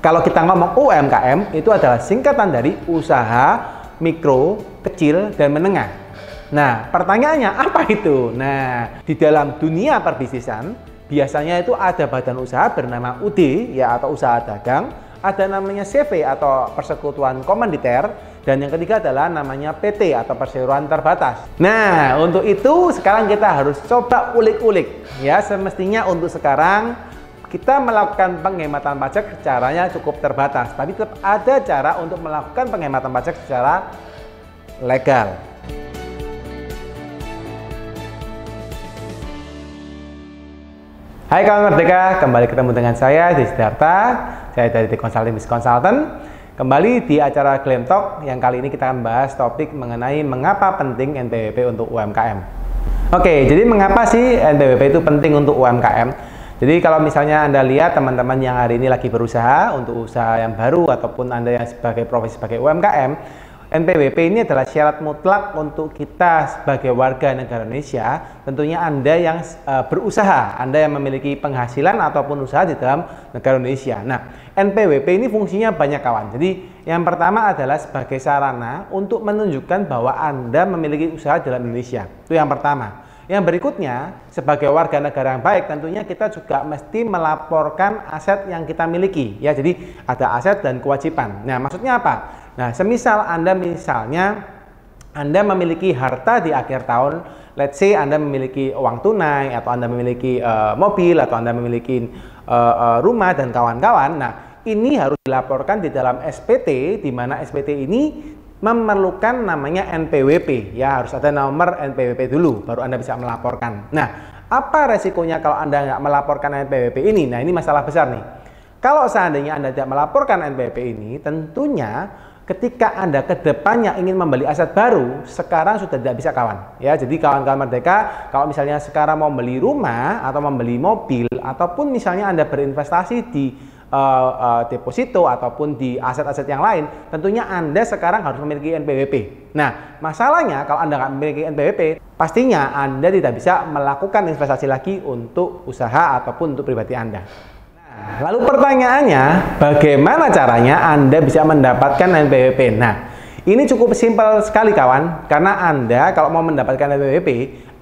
Kalau kita ngomong UMKM itu adalah singkatan dari usaha mikro, kecil, dan menengah. Nah, pertanyaannya apa itu? Nah, di dalam dunia perbisnisan biasanya itu ada badan usaha bernama UD ya atau usaha dagang, ada namanya CV atau persekutuan komanditer, dan yang ketiga adalah namanya PT atau perseroan terbatas. Nah, untuk itu sekarang kita harus coba ulik-ulik ya. Semestinya untuk sekarang kita melakukan penghematan pajak caranya cukup terbatas, tapi tetap ada cara untuk melakukan penghematan pajak secara legal. Hai kawan Merdeka, kembali ketemu dengan saya di Siddhartha, saya dari The Consulting Business Consultant. Kembali di acara Glam Talk yang kali ini kita akan bahas topik mengenai mengapa penting NPWP untuk UMKM. Oke, jadi mengapa sih NPWP itu penting untuk UMKM? Jadi kalau misalnya Anda lihat teman-teman yang hari ini lagi berusaha untuk usaha yang baru ataupun Anda yang sebagai profesi sebagai UMKM, NPWP ini adalah syarat mutlak untuk kita sebagai warga negara Indonesia. Tentunya Anda yang uh, berusaha, Anda yang memiliki penghasilan ataupun usaha di dalam negara Indonesia. Nah, NPWP ini fungsinya banyak kawan. Jadi yang pertama adalah sebagai sarana untuk menunjukkan bahwa Anda memiliki usaha dalam Indonesia. Itu yang pertama. Yang berikutnya, sebagai warga negara yang baik, tentunya kita juga mesti melaporkan aset yang kita miliki. Ya, jadi ada aset dan kewajiban. Nah, maksudnya apa? Nah, semisal Anda misalnya Anda memiliki harta di akhir tahun, let's say Anda memiliki uang tunai atau Anda memiliki uh, mobil atau Anda memiliki uh, uh, rumah dan kawan-kawan. Nah, ini harus dilaporkan di dalam SPT di mana SPT ini memerlukan namanya NPWP ya harus ada nomor NPWP dulu baru Anda bisa melaporkan. Nah, apa resikonya kalau Anda nggak melaporkan NPWP ini? Nah, ini masalah besar nih. Kalau seandainya Anda tidak melaporkan NPWP ini, tentunya ketika Anda ke depannya ingin membeli aset baru, sekarang sudah tidak bisa kawan. Ya, jadi kawan-kawan Merdeka, kalau misalnya sekarang mau beli rumah atau membeli mobil, ataupun misalnya Anda berinvestasi di uh, uh, deposito ataupun di aset-aset yang lain, tentunya Anda sekarang harus memiliki NPWP. Nah, masalahnya kalau Anda nggak memiliki NPWP, pastinya Anda tidak bisa melakukan investasi lagi untuk usaha ataupun untuk pribadi Anda. Nah, lalu pertanyaannya, bagaimana caranya Anda bisa mendapatkan NPWP? Nah, ini cukup simpel sekali kawan, karena Anda kalau mau mendapatkan NPWP,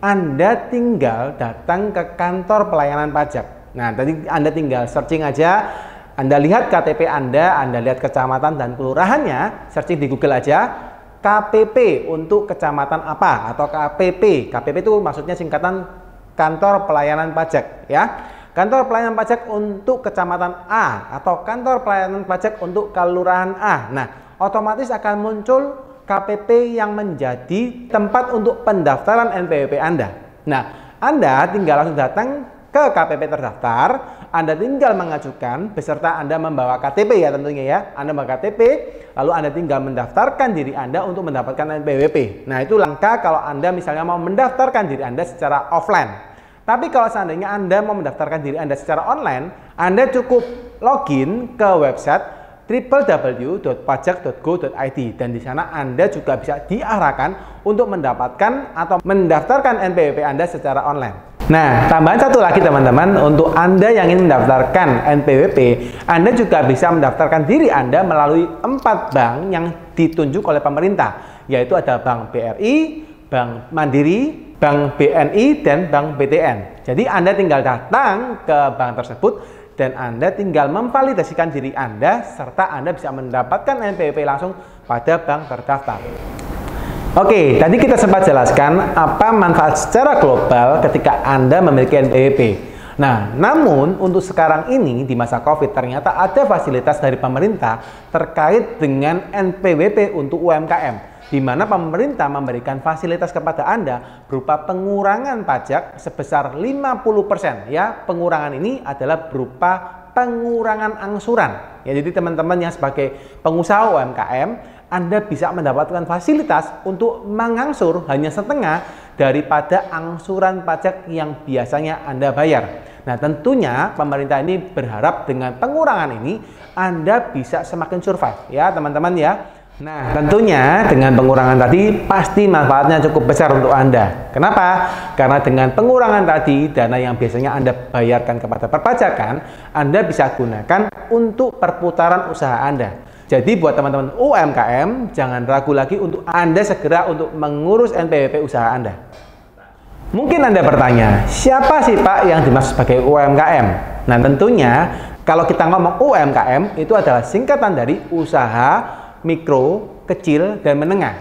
Anda tinggal datang ke kantor pelayanan pajak. Nah, tadi Anda tinggal searching aja anda lihat KTP Anda, Anda lihat kecamatan dan kelurahannya, searching di Google aja, KPP untuk kecamatan apa atau KPP. KPP itu maksudnya singkatan kantor pelayanan pajak ya. Kantor pelayanan pajak untuk kecamatan A atau kantor pelayanan pajak untuk kelurahan A. Nah, otomatis akan muncul KPP yang menjadi tempat untuk pendaftaran NPWP Anda. Nah, Anda tinggal langsung datang ke KPP terdaftar, Anda tinggal mengajukan beserta Anda membawa KTP ya tentunya ya. Anda membawa KTP, lalu Anda tinggal mendaftarkan diri Anda untuk mendapatkan NPWP. Nah, itu langkah kalau Anda misalnya mau mendaftarkan diri Anda secara offline. Tapi kalau seandainya Anda mau mendaftarkan diri Anda secara online, Anda cukup login ke website www.pajak.go.id dan di sana Anda juga bisa diarahkan untuk mendapatkan atau mendaftarkan NPWP Anda secara online. Nah, tambahan satu lagi teman-teman, untuk Anda yang ingin mendaftarkan NPWP, Anda juga bisa mendaftarkan diri Anda melalui empat bank yang ditunjuk oleh pemerintah, yaitu ada Bank BRI, Bank Mandiri, Bank BNI, dan Bank BTN. Jadi Anda tinggal datang ke bank tersebut dan Anda tinggal memvalidasikan diri Anda serta Anda bisa mendapatkan NPWP langsung pada bank terdaftar. Oke, tadi kita sempat jelaskan apa manfaat secara global ketika Anda memiliki NPWP. Nah, namun untuk sekarang ini di masa COVID ternyata ada fasilitas dari pemerintah terkait dengan NPWP untuk UMKM di mana pemerintah memberikan fasilitas kepada Anda berupa pengurangan pajak sebesar 50%. Ya, pengurangan ini adalah berupa pengurangan angsuran. Ya, jadi teman-teman yang sebagai pengusaha UMKM anda bisa mendapatkan fasilitas untuk mengangsur hanya setengah daripada angsuran pajak yang biasanya Anda bayar. Nah, tentunya pemerintah ini berharap dengan pengurangan ini Anda bisa semakin survive ya, teman-teman ya. Nah, tentunya dengan pengurangan tadi pasti manfaatnya cukup besar untuk Anda. Kenapa? Karena dengan pengurangan tadi, dana yang biasanya Anda bayarkan kepada perpajakan, Anda bisa gunakan untuk perputaran usaha Anda. Jadi buat teman-teman UMKM, jangan ragu lagi untuk Anda segera untuk mengurus NPWP usaha Anda. Mungkin Anda bertanya, siapa sih Pak yang dimaksud sebagai UMKM? Nah tentunya, kalau kita ngomong UMKM, itu adalah singkatan dari usaha mikro, kecil, dan menengah.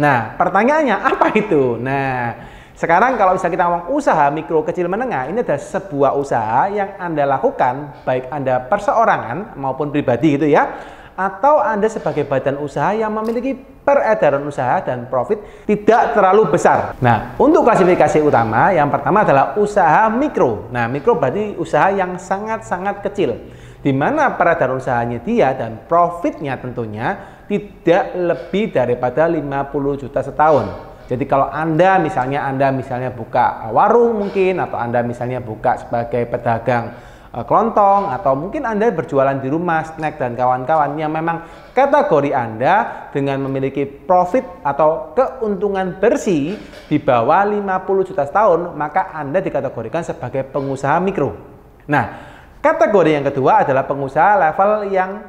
Nah, pertanyaannya apa itu? Nah, sekarang kalau bisa kita ngomong usaha mikro, kecil, menengah, ini adalah sebuah usaha yang Anda lakukan, baik Anda perseorangan maupun pribadi gitu ya, atau Anda sebagai badan usaha yang memiliki peredaran usaha dan profit tidak terlalu besar. Nah, untuk klasifikasi utama, yang pertama adalah usaha mikro. Nah, mikro berarti usaha yang sangat-sangat kecil di mana peredaran usahanya dia dan profitnya tentunya tidak lebih daripada 50 juta setahun. Jadi kalau Anda misalnya Anda misalnya buka warung mungkin atau Anda misalnya buka sebagai pedagang kelontong atau mungkin Anda berjualan di rumah snack dan kawan-kawan yang memang kategori Anda dengan memiliki profit atau keuntungan bersih di bawah 50 juta setahun maka Anda dikategorikan sebagai pengusaha mikro. Nah, Kategori yang kedua adalah pengusaha level yang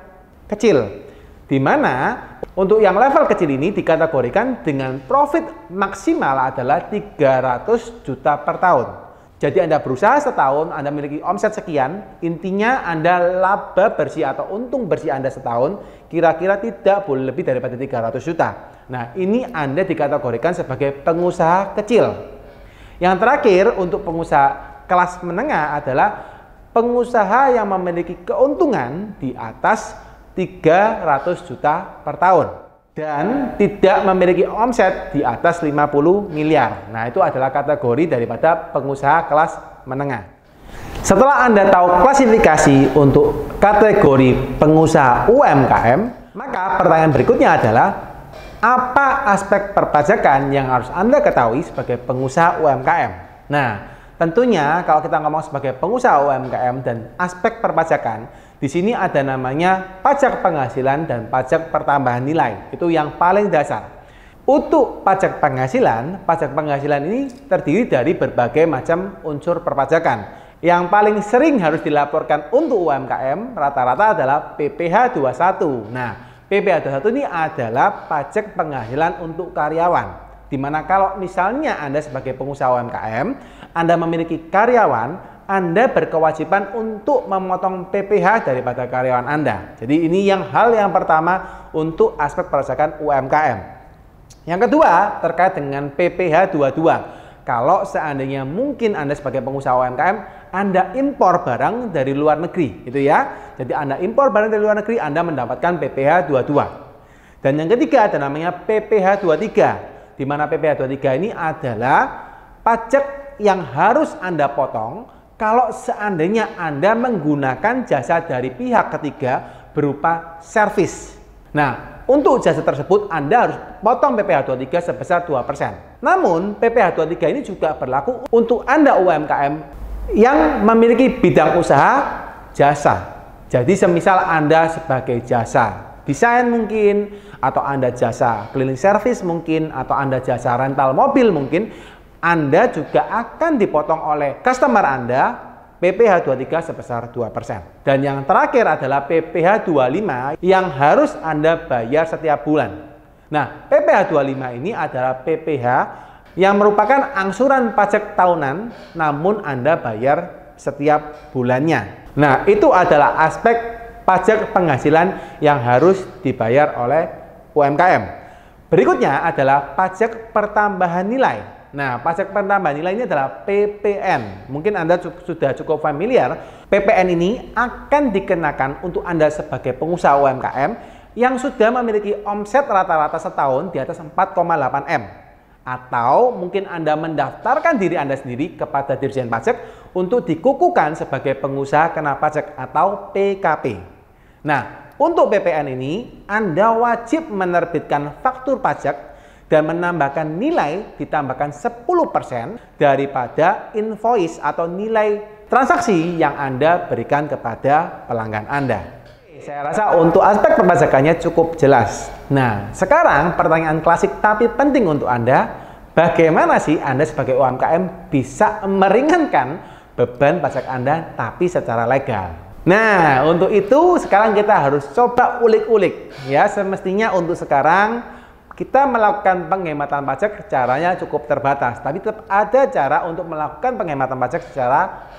kecil, di mana untuk yang level kecil ini dikategorikan dengan profit maksimal adalah 300 juta per tahun. Jadi Anda berusaha setahun, Anda memiliki omset sekian, intinya Anda laba bersih atau untung bersih Anda setahun kira-kira tidak boleh lebih daripada 300 juta. Nah, ini Anda dikategorikan sebagai pengusaha kecil. Yang terakhir untuk pengusaha kelas menengah adalah pengusaha yang memiliki keuntungan di atas 300 juta per tahun dan tidak memiliki omset di atas 50 miliar. Nah, itu adalah kategori daripada pengusaha kelas menengah. Setelah Anda tahu klasifikasi untuk kategori pengusaha UMKM, maka pertanyaan berikutnya adalah apa aspek perpajakan yang harus Anda ketahui sebagai pengusaha UMKM? Nah, Tentunya kalau kita ngomong sebagai pengusaha UMKM dan aspek perpajakan, di sini ada namanya pajak penghasilan dan pajak pertambahan nilai. Itu yang paling dasar. Untuk pajak penghasilan, pajak penghasilan ini terdiri dari berbagai macam unsur perpajakan. Yang paling sering harus dilaporkan untuk UMKM rata-rata adalah PPh 21. Nah, PPh 21 ini adalah pajak penghasilan untuk karyawan. Di mana kalau misalnya Anda sebagai pengusaha UMKM, anda memiliki karyawan, Anda berkewajiban untuk memotong PPh daripada karyawan Anda. Jadi ini yang hal yang pertama untuk aspek perpajakan UMKM. Yang kedua terkait dengan PPh 22. Kalau seandainya mungkin Anda sebagai pengusaha UMKM, Anda impor barang dari luar negeri, gitu ya. Jadi Anda impor barang dari luar negeri, Anda mendapatkan PPh 22. Dan yang ketiga ada namanya PPh 23, di mana PPh 23 ini adalah pajak yang harus Anda potong kalau seandainya Anda menggunakan jasa dari pihak ketiga berupa servis. Nah, untuk jasa tersebut Anda harus potong PPh 23 sebesar 2%. Namun, PPh 23 ini juga berlaku untuk Anda UMKM yang memiliki bidang usaha jasa. Jadi semisal Anda sebagai jasa desain mungkin, atau Anda jasa cleaning service mungkin, atau Anda jasa rental mobil mungkin, anda juga akan dipotong oleh customer Anda PPh 23 sebesar 2%. Dan yang terakhir adalah PPh 25 yang harus Anda bayar setiap bulan. Nah, PPh 25 ini adalah PPh yang merupakan angsuran pajak tahunan namun Anda bayar setiap bulannya. Nah, itu adalah aspek pajak penghasilan yang harus dibayar oleh UMKM. Berikutnya adalah pajak pertambahan nilai. Nah, pajak penambah nilai ini adalah PPN. Mungkin Anda sudah cukup familiar. PPN ini akan dikenakan untuk Anda sebagai pengusaha UMKM yang sudah memiliki omset rata-rata setahun di atas 4,8 M. Atau mungkin Anda mendaftarkan diri Anda sendiri kepada Dirjen Pajak untuk dikukuhkan sebagai pengusaha kena pajak atau PKP. Nah, untuk PPN ini Anda wajib menerbitkan faktur pajak dan menambahkan nilai ditambahkan 10% daripada invoice atau nilai transaksi yang Anda berikan kepada pelanggan Anda. saya rasa untuk aspek perpajakannya cukup jelas. Nah, sekarang pertanyaan klasik tapi penting untuk Anda, bagaimana sih Anda sebagai UMKM bisa meringankan beban pajak Anda tapi secara legal? Nah, untuk itu sekarang kita harus coba ulik-ulik ya. Semestinya untuk sekarang kita melakukan penghematan pajak caranya cukup terbatas, tapi tetap ada cara untuk melakukan penghematan pajak secara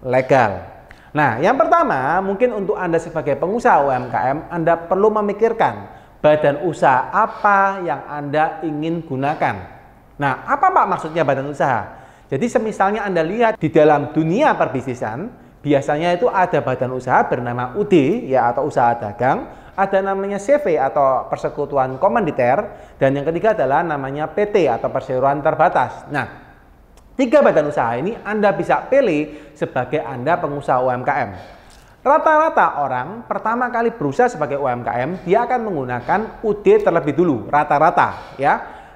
legal. Nah, yang pertama, mungkin untuk Anda sebagai pengusaha UMKM, Anda perlu memikirkan badan usaha apa yang Anda ingin gunakan. Nah, apa Pak maksudnya badan usaha? Jadi semisalnya Anda lihat di dalam dunia perbisnisan, biasanya itu ada badan usaha bernama UD ya atau usaha dagang, ada namanya CV atau persekutuan komanditer, dan yang ketiga adalah namanya PT atau perseroan terbatas. Nah, Tiga badan usaha ini Anda bisa pilih sebagai Anda pengusaha UMKM. Rata-rata orang pertama kali berusaha sebagai UMKM, dia akan menggunakan UD terlebih dulu, rata-rata ya.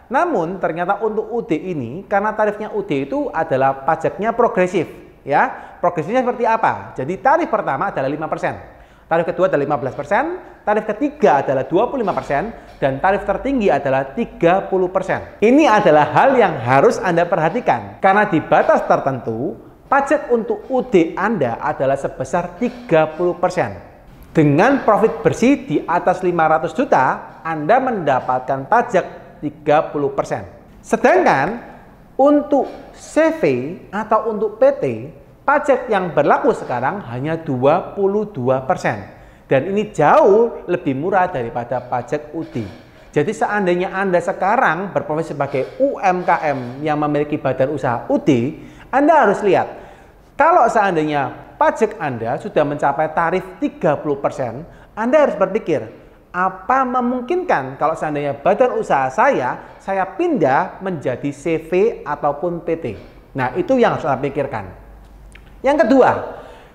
Namun ternyata untuk UD ini, karena tarifnya UD itu adalah pajaknya progresif ya. Progresifnya seperti apa? Jadi tarif pertama adalah 5%. Tarif kedua adalah 15%, tarif ketiga adalah 25%, dan tarif tertinggi adalah 30%. Ini adalah hal yang harus Anda perhatikan, karena di batas tertentu, pajak untuk UD Anda adalah sebesar 30%. Dengan profit bersih di atas 500 juta, Anda mendapatkan pajak 30%. Sedangkan untuk CV atau untuk PT, pajak yang berlaku sekarang hanya 22%. Dan ini jauh lebih murah daripada pajak UD. Jadi seandainya Anda sekarang berprofesi sebagai UMKM yang memiliki badan usaha UD, Anda harus lihat, kalau seandainya pajak Anda sudah mencapai tarif 30%, Anda harus berpikir, apa memungkinkan kalau seandainya badan usaha saya, saya pindah menjadi CV ataupun PT. Nah, itu yang harus Anda pikirkan. Yang kedua,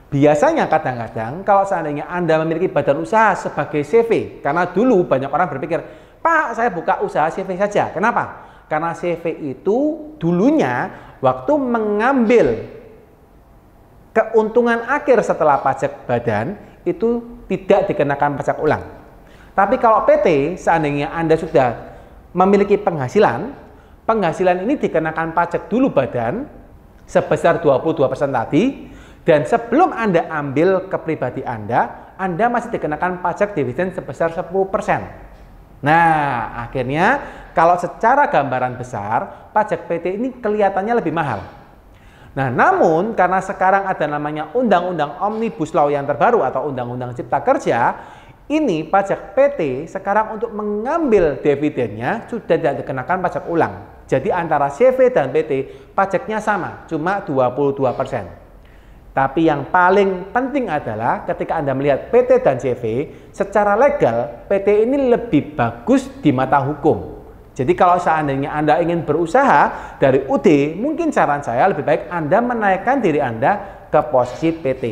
biasanya kadang-kadang kalau seandainya Anda memiliki badan usaha sebagai CV, karena dulu banyak orang berpikir, Pak, saya buka usaha CV saja. Kenapa? Karena CV itu dulunya waktu mengambil keuntungan akhir setelah pajak badan itu tidak dikenakan pajak ulang. Tapi kalau PT, seandainya Anda sudah memiliki penghasilan, penghasilan ini dikenakan pajak dulu badan, sebesar 22% tadi dan sebelum Anda ambil ke pribadi Anda, Anda masih dikenakan pajak dividen sebesar 10%. Nah, akhirnya kalau secara gambaran besar, pajak PT ini kelihatannya lebih mahal. Nah, namun karena sekarang ada namanya Undang-Undang Omnibus Law yang terbaru atau Undang-Undang Cipta Kerja, ini pajak PT sekarang untuk mengambil dividennya sudah tidak dikenakan pajak ulang. Jadi antara CV dan PT pajaknya sama, cuma 22%. Tapi yang paling penting adalah ketika Anda melihat PT dan CV, secara legal PT ini lebih bagus di mata hukum. Jadi kalau seandainya Anda ingin berusaha dari UD, mungkin saran saya lebih baik Anda menaikkan diri Anda ke posisi PT.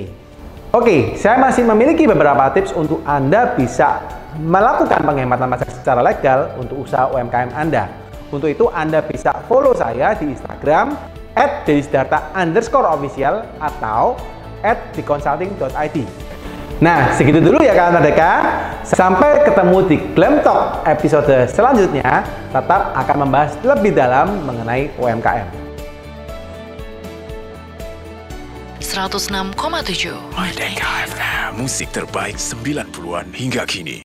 Oke, saya masih memiliki beberapa tips untuk Anda bisa melakukan penghematan pajak secara legal untuk usaha UMKM Anda. Untuk itu Anda bisa follow saya di Instagram at underscore official atau at theconsulting.id. Nah, segitu dulu ya kalian Merdeka. Sampai ketemu di Glam Talk episode selanjutnya, tetap akan membahas lebih dalam mengenai UMKM. 106,7 Merdeka FM, musik terbaik 90-an hingga kini.